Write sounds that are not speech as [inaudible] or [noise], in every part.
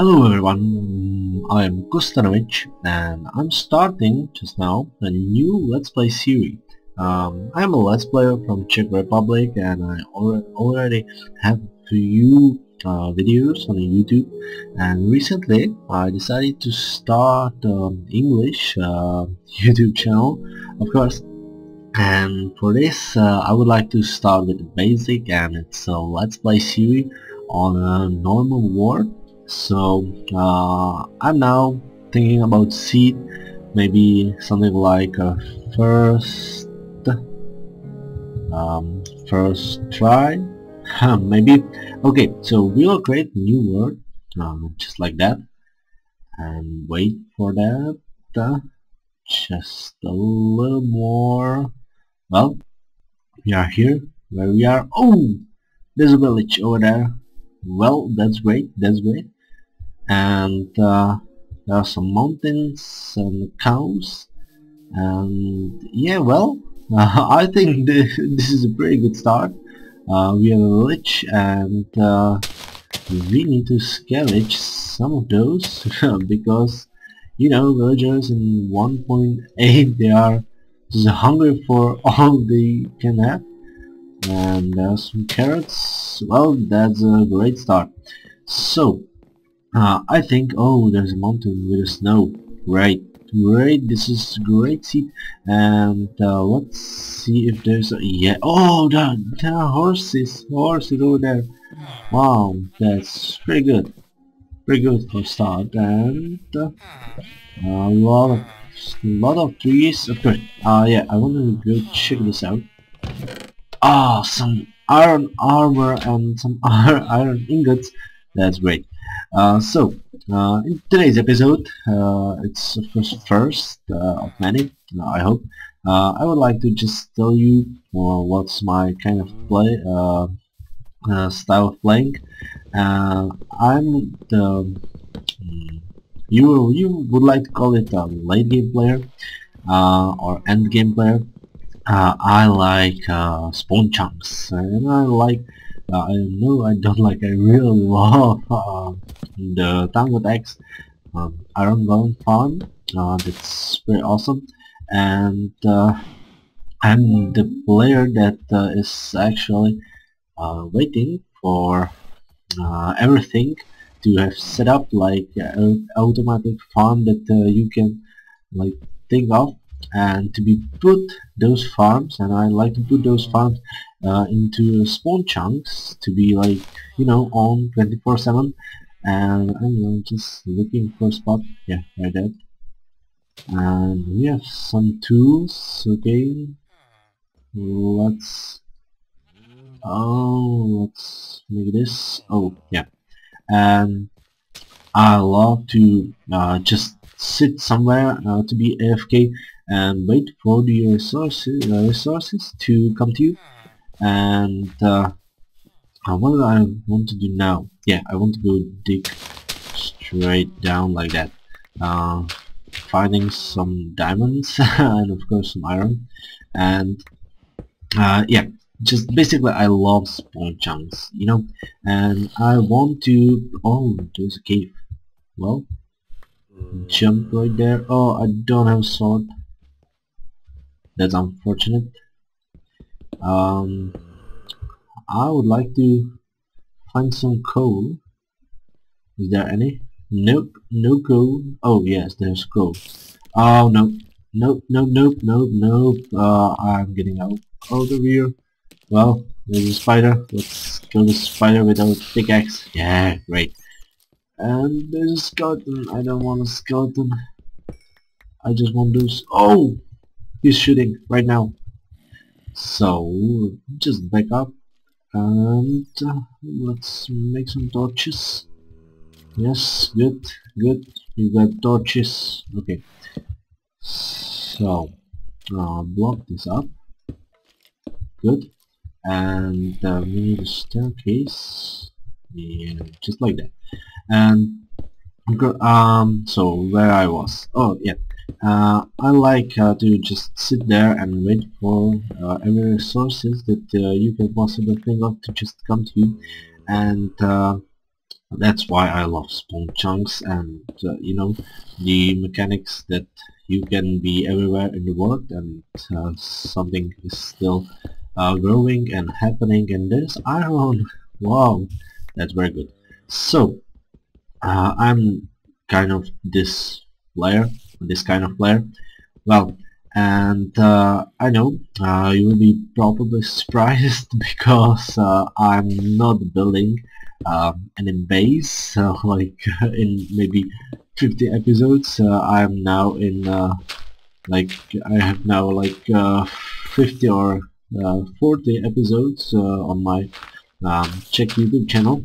Hello everyone, I am Kostanovic and I'm starting just now a new Let's Play series. Um, I am a Let's Player from Czech Republic and I already have few uh, videos on YouTube. And recently I decided to start um, English uh, [laughs] YouTube channel of course. And for this uh, I would like to start with the basic and it's a Let's Play series on a normal world so uh, I'm now thinking about seed maybe something like a first um, first try. [laughs] Maybe okay so we'll create new word um, just like that and wait for that uh, just a little more. Well we are here where we are. Oh there's a village over there. Well that's great that's great and uh, there are some mountains and cows and yeah well uh, [laughs] I think [laughs] this, this is a pretty good start. Uh, we have a village and uh, we need to scavenge some of those [laughs] because you know villagers in 1.8 they are just hungry for all they can have. And there's some carrots well that's a great start. So uh, I think, oh, there's a mountain with a snow. Right, great, this is great seed. And uh, let's see if there's a, yeah, oh, there, there are horses, horses over there. Wow, that's pretty good. Pretty good for start. And uh, a lot of, lot of trees. Okay, uh, yeah, I want to go check this out. Ah, some iron armor and some [laughs] iron ingots. That's great. Uh, so, uh, in today's episode, uh, it's course first uh, of many, uh, I hope. I would like to just tell you what's my kind of play style of playing. I'm the mm, you you would like to call it a late game player or end game player. I like spawn chunks and I like uh, I know I don't like I really love uh, the Tango Tek's um, Iron Golem farm uh, that's very awesome. And uh, I'm the player that uh, is actually uh, waiting for everything to have set up like automatic farm that you can like think of. And to be put those farms and I like to put those farms uh, into spawn chunks to be like you know on 24/7 and I'm just looking for a spot. Yeah right there. And we have some tools okay. Let's oh let's make this. Oh yeah. And I love to uh, just sit somewhere uh, to be AFK and wait for the resources, uh, resources to come to you and uh, uh, what do I want to do now? Yeah, I want to go dig straight down like that. Uh, finding some diamonds [laughs] and of course some iron. And uh, yeah just basically I love spawn chunks you know? And I want to oh there's a cave. Well jump right there. Oh I don't have a sword. That's unfortunate um, I would like to find some coal. Is there any? Nope no coal. Oh yes there's coal. Oh no. Nope nope nope nope nope. Uh, I'm getting out out of the rear well there's a spider. Let's kill the spider without pickaxe. Yeah great. And there's a skeleton. I don't want a skeleton. I just want those. Oh he's shooting right now so just back up and uh, let's make some torches. Yes good good. You got torches. Okay. So uh, block this up. Good. And uh, we need a staircase. Yeah just like that. And um so where I was. Oh yeah uh, I like uh, to just sit there and wait for uh, every resources that uh, you can possibly think of to just come to you. And uh, that's why I love spawn chunks and uh, you know the mechanics that you can be everywhere in the world and something is still growing and happening and there's iron wow that's very good. So I'm kind of this player this kind of player. Well and uh, I know uh, you will be probably [laughs] surprised [laughs] because uh, I'm not building um, an base [laughs] like in maybe 50 episodes uh, I'm now in uh, like I have now like uh, 50 or 40 episodes on my um, Czech YouTube channel.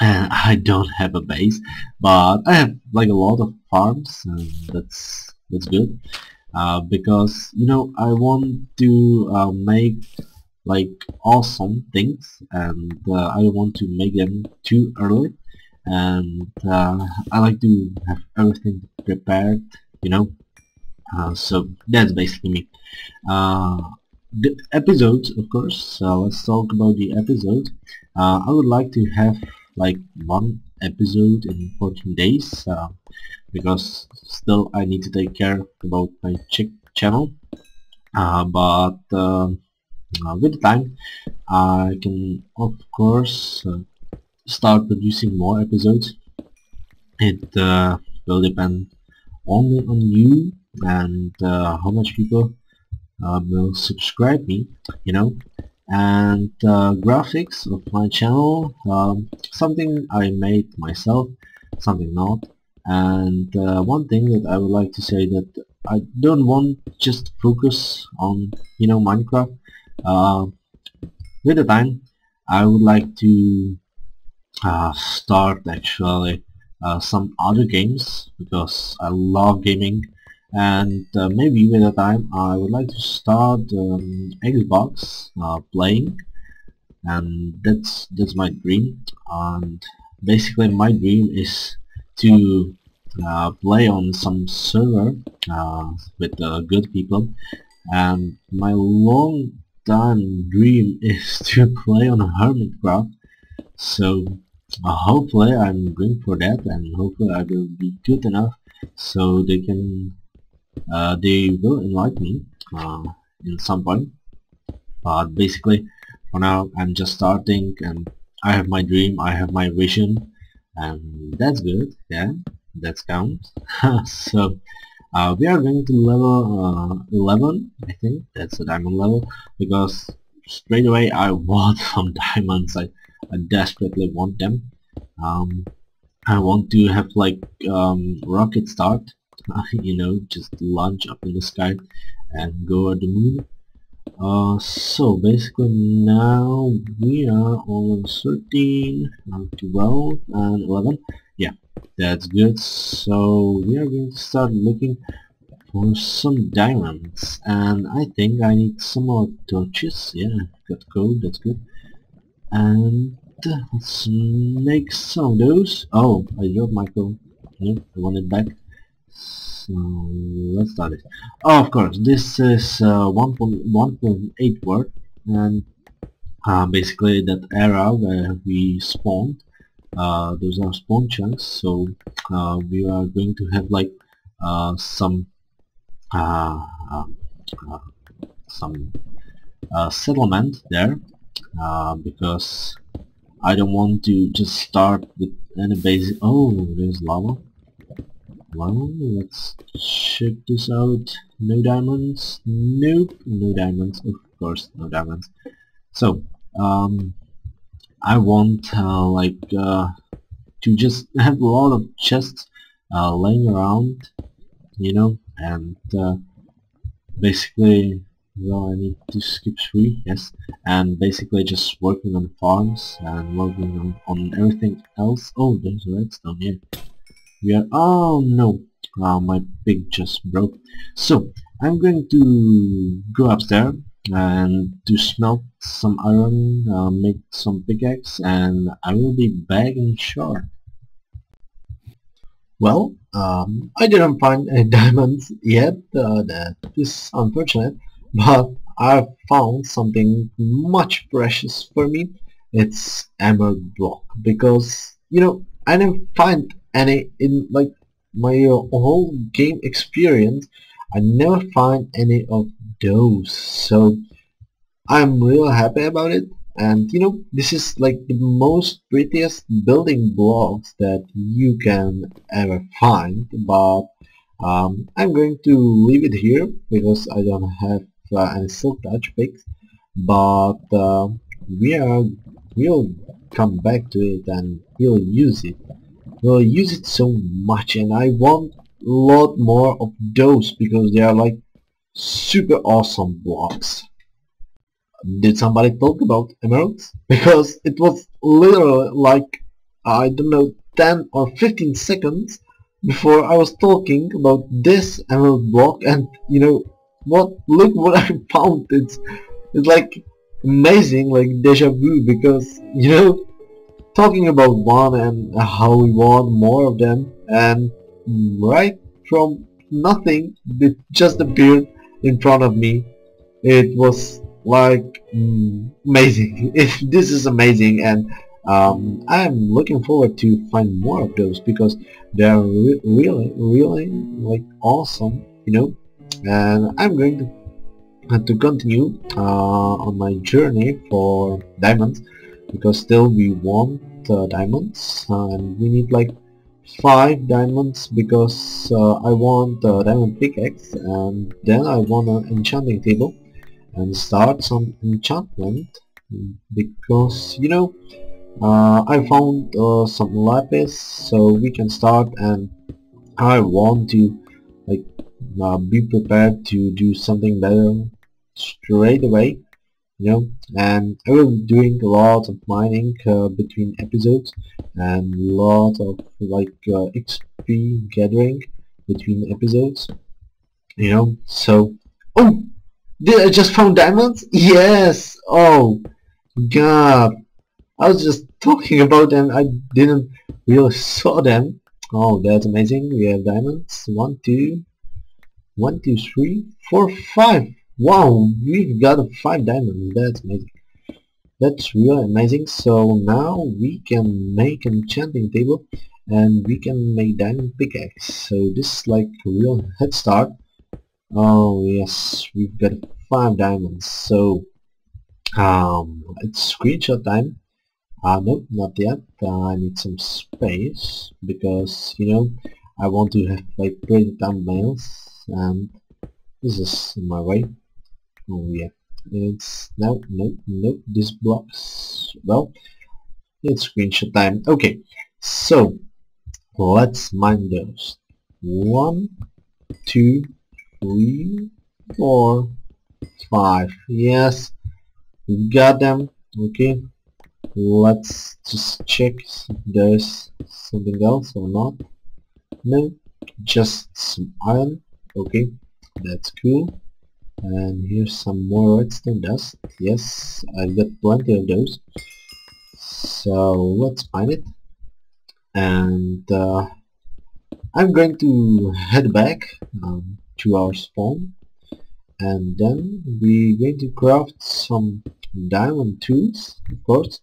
And I don't have a base but I have like a lot of farms and that's that's good. Uh, because you know I want to uh, make like awesome things and uh, I don't want to make them too early. And uh, I like to have everything prepared you know? Uh, so that's basically me. Uh, the episodes of course. So let's talk about the episode. I would like to have like one episode in 14 days because still I need to take care about my Czech channel. Uh, but uh, uh, with time I can of course uh, start producing more episodes. It uh, will depend only on you and uh, how much people will subscribe me you know and graphics of my channel um, something I made myself something not. And uh, one thing that I would like to say that I don't want just focus on you know Minecraft. Uh, with the time I would like to uh, start actually uh, some other games because I love gaming and uh, maybe with the time I would like to start um, Xbox uh, playing. And that's that's my dream. And basically my dream is to uh, play on some server uh, with uh, good people. And my long time dream [laughs] is to play on a Hermitcraft so uh, hopefully I'm going for that and hopefully I will be good enough so they can uh, they will invite me uh, in some point. But basically for now I'm just starting and I have my dream I have my vision and that's good yeah that counts. [laughs] So uh, we are going to level uh, 11 I think that's a diamond level because straight away I [laughs] want some diamonds I, I desperately want them. Um, I want to have like um, rocket start [laughs] you know just launch up in the sky and go at the moon. Uh, so basically now we are on 13, 12 and 11 yeah that's good. So we are going to start looking for some diamonds and I think I need some more torches. Yeah got gold that's good. And let's make some of those. Oh I dropped my gold no I want it back so let's start it. Oh of course this is uh, 1.1.8 word and uh, basically that area where we spawned uh, those are spawn chunks. So uh, we are going to have like uh, some uh, um, uh, some settlement there because I don't want to just start with any basic oh there's lava well let's check this out. No diamonds. Nope. No diamonds. Of course no diamonds. So um, I want uh, like uh, to just [laughs] have a lot of chests uh, laying around you know and uh, basically well I need to skip three yes and basically just working on farms and working on, on everything else. Oh there's a redstone here we are oh no my pig just broke so I'm going to go upstairs and to smelt some iron, uh, make some pickaxe, and I will be back in short. Well, um, I didn't find any [laughs] diamonds yet, uh, that is unfortunate, but I found something much precious for me. It's emerald block, because you know I didn't find any in like my whole game experience. I never find any of those. So I'm real happy about it. And you know this is like the most prettiest building blocks that you can ever find. But um, I'm going to leave it here because I don't have uh, any silk touch picks but uh, we are we'll come back to it and we'll use it. We'll use it so much and I want a lot more of those because they are like super awesome blocks. Did somebody talk about emeralds? [laughs] Because it was literally like, I don't know, 10 or 15 seconds before I was talking about this emerald block and you know what look what I [laughs] found. It's it's like amazing like deja vu because you know talking about one and how we want more of them and right from nothing it just appeared in front of me it was like mm, amazing. [laughs] This is amazing and um, I'm looking forward to find more of those because they're re really really like awesome you know and I'm going to uh, to continue uh, on my journey for diamonds because still we want uh, diamonds and we need like five diamonds because uh, I want a diamond pickaxe and then I want an enchanting table and start some enchantment because you know uh, I found uh, some lapis so we can start and I want to like uh, be prepared to do something better straight away you know and I will be doing a lot of mining uh, between episodes and a lot of like uh, XP gathering between episodes you know so oh did I just found diamonds? Yes! Oh, God. I was just talking about them. I didn't really saw them. Oh, that's amazing. We have diamonds. One, two, one, two, three, four, five. Wow, we've got five diamonds. That's amazing. That's really amazing. So now we can make an enchanting table and we can make diamond pickaxe. So this is like a real head start Oh yes, we've got five diamonds. So um, it's screenshot time. Uh, no, not yet. Uh, I need some space because you know I want to have like pretty thumbnails, and this is my way. Oh yeah, it's no, no, no. This blocks. Well, it's screenshot time. Okay, so let's mine those. One, two three, four, five. Yes, we got them. Okay, let's just check if there's something else or not. No, just some iron. Okay, that's cool. And here's some more redstone dust. Yes, I've got plenty of those. So let's find it. And uh, I'm going to head back. Um, to our spawn and then we're going to craft some diamond tools of course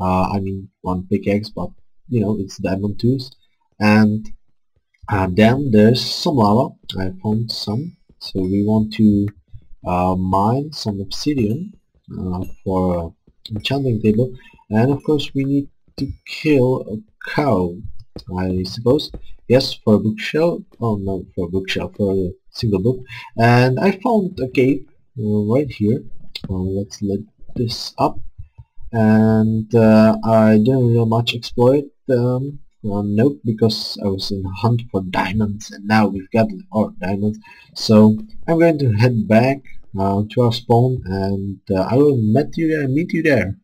uh, I mean one pickaxe but you know it's diamond tools and uh, then there's some lava I found some so we want to uh, mine some obsidian uh, for enchanting table. And of course we need to kill a cow I suppose. Yes for a bookshelf. Oh no for a bookshelf for a single book. And I found a cave uh, right here. Uh, let's let this up. And uh, I didn't really much exploit um, uh, nope because I was in hunt for diamonds and now we've got our diamonds. So I'm going to head back uh, to our spawn and uh, I will meet you there meet you there.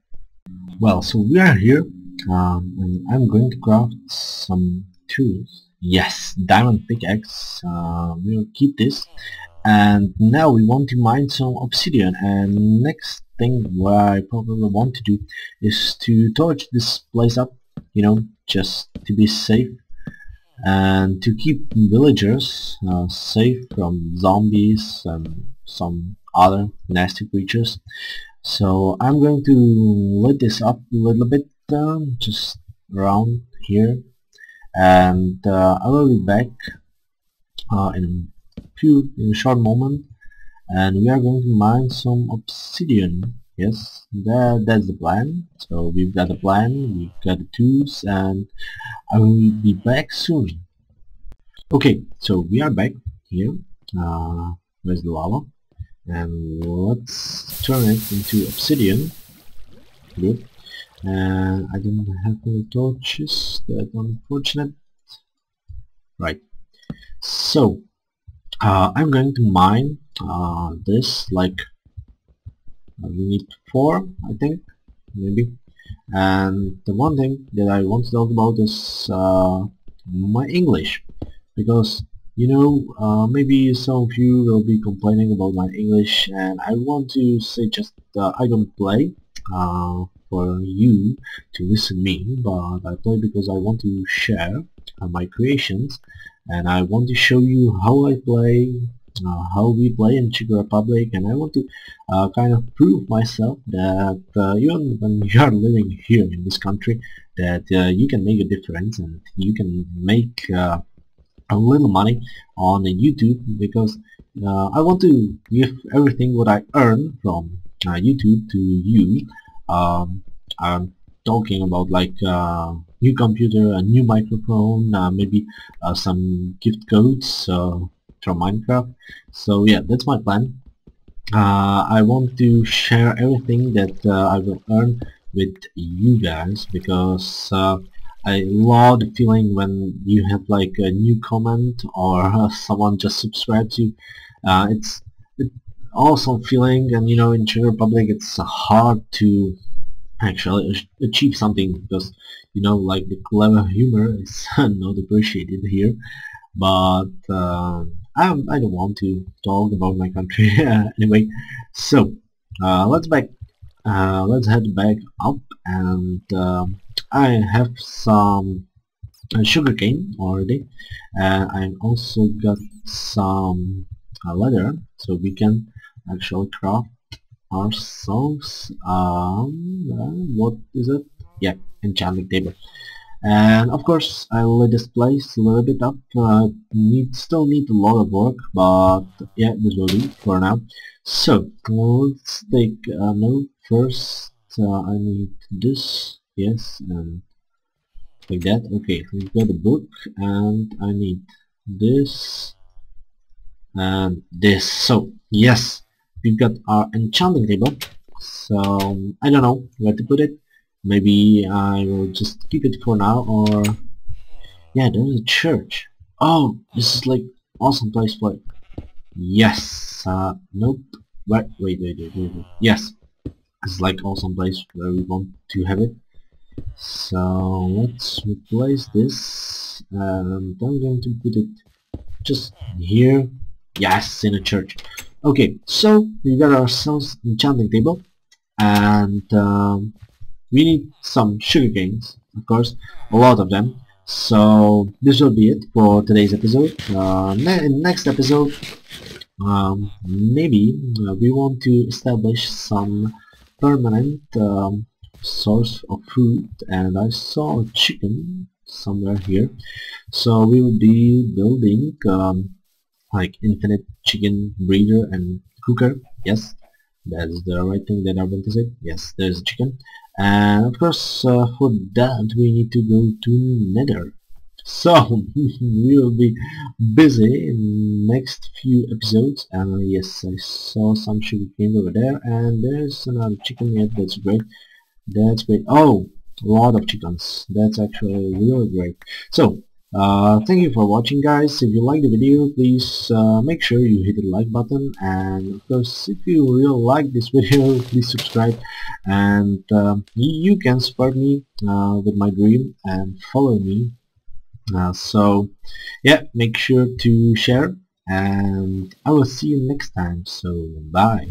Well so we are here um, and I'm going to craft some tools. Yes diamond pickaxe uh, we'll keep this. And now we want to mine some obsidian and next thing what I probably want to do is to torch this place up you know just to be safe and to keep villagers uh, safe from zombies and some other nasty creatures. So I'm going to lit this up a little bit um, just around here. And uh, I will be back uh, in a few in a short moment. And we are going to mine some obsidian yes that that's the plan. So we've got a plan we've got the tools and I will be back soon. Okay so we are back here uh, where's the lava? And let's turn it into obsidian. Good. And I don't have any torches that unfortunate. Right. So uh, I'm going to mine uh, this like we need four I think maybe. And the one thing that I want to talk about is uh, my English. Because you know uh, maybe some of you will be complaining about my English and I want to say just uh, I don't play uh, for you to listen me but I play because I want to share uh, my creations and I want to show you how I play uh, how we play in Czech Republic and I want to uh, kind of prove myself that uh, even when [laughs] you are living here in this country that uh, you can make a difference and you can make uh, a little money on YouTube because uh, I want to give everything what I earn from YouTube to you. Um, I'm talking about like new computer, a new microphone, maybe some gift codes Minecraft. So yeah, that's my plan. Uh, I want to share everything that uh, I will earn with you guys because uh, I love the feeling when you have like a new comment or someone just subscribes you. Uh, it's, it's awesome feeling and you know in Czech Republic it's hard to actually achieve something because you know like the clever humor is [laughs] not appreciated here but uh, I, I don't want to talk about my country. [laughs] Anyway so uh, let's back uh, let's head back up and um, I have some uh, sugarcane already and I also got some uh, leather so we can actually craft ourselves um, uh, what is it? Yeah enchanting table and of course I will this place a little bit up. Uh, need still need a lot of work but yeah this will do for now. So let's take a note. First uh, I need this. Yes and like that. Okay we've got a book and I need this and this. So yes we've got our enchanting table. So I don't know where to put it Maybe I will just keep it for now or... Yeah, there's a church. Oh, this is like awesome place for it. Yes. Uh, nope. Wait, wait, wait, wait, wait. Yes. It's like awesome place where we want to have it. So let's replace this and I'm going to put it just here. Yes, in a church. Okay, so we got ourselves enchanting table and um, we need some sugar canes of course a lot of them. So this will be it for today's episode. Uh, ne next episode um, maybe uh, we want to establish some permanent um, source of food and I saw a chicken somewhere here. So we will be building um, like infinite chicken breeder and cooker. Yes that's the right thing that I want to say. Yes there's a chicken and of course uh, for that we need to go to nether. So [laughs] we will be busy in next few episodes. And yes I saw some sugar cane over there. And there's another chicken yet that's great. That's great. Oh a lot of chickens. That's actually really great. So uh, thank you for watching guys. If you like the video, please uh, make sure you hit the like button and of course if you really like this [laughs] video, please subscribe and uh, you can support me uh, with my dream and follow me. Uh, so yeah, make sure to share and I will see you next time. So bye.